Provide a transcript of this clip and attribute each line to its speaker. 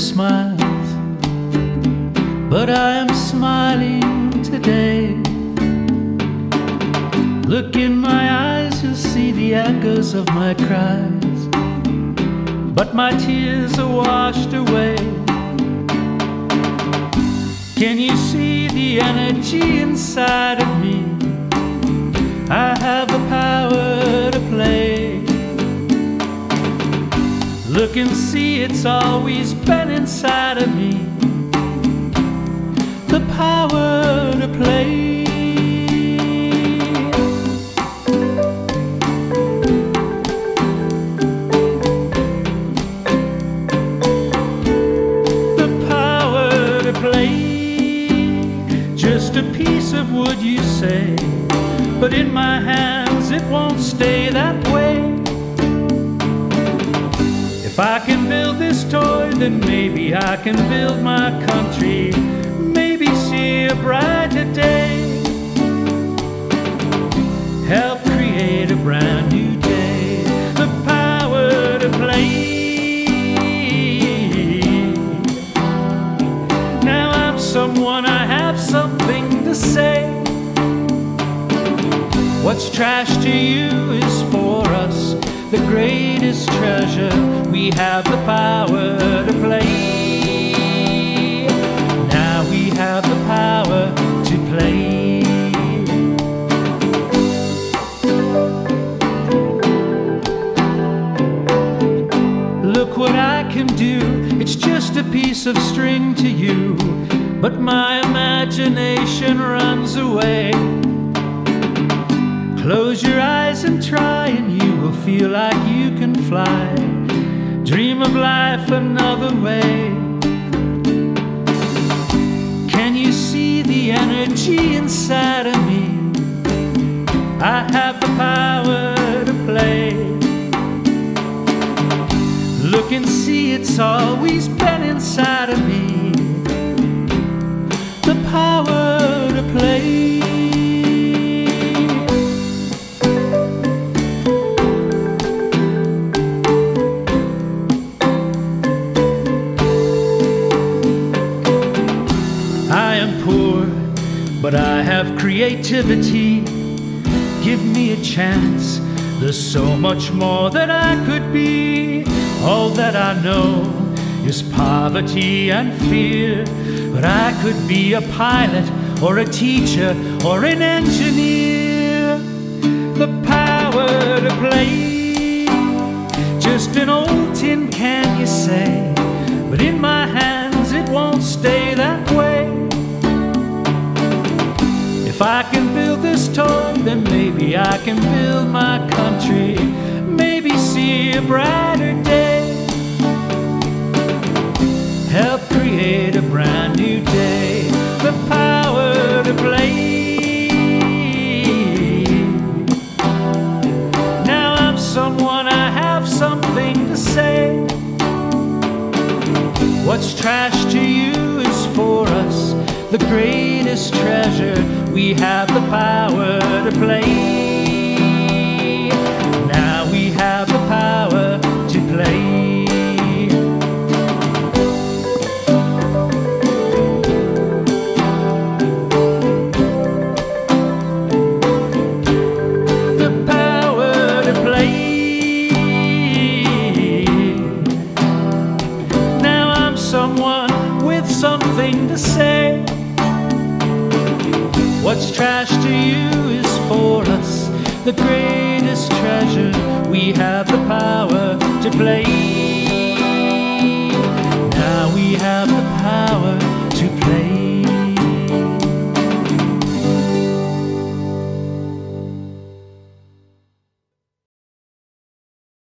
Speaker 1: smiles, but I am smiling today. Look in my eyes, you'll see the echoes of my cries, but my tears are washed away. Can you see the energy inside of me? Look and see, it's always been inside of me. The power to play. The power to play. Just a piece of wood, you say. But in my hands, it won't stay that way. If I can build this toy, then maybe I can build my country. Maybe see a brighter day. Help create a brand new day. The power to play. Now I'm someone, I have something to say. What's trash to you is for us greatest treasure. We have the power to play. Now we have the power to play. Look what I can do, it's just a piece of string to you. But my imagination runs away. Close your eyes and try, and you will feel like you can fly. Dream of life another way. Can you see the energy inside of me? I have the power to play. Look and see, it's always been inside of me. But I have creativity. Give me a chance. There's so much more that I could be. All that I know is poverty and fear. But I could be a pilot or a teacher or an engineer. The power to play. Just an old tin can, If I can build this toy, then maybe I can build my country. Maybe see a brighter day. The greatest treasure. We have the power to play. Now we have the power to play. The power to play. Now I'm someone with something to say. What's trash to you is for us the greatest treasure. We have the power to play. Now we have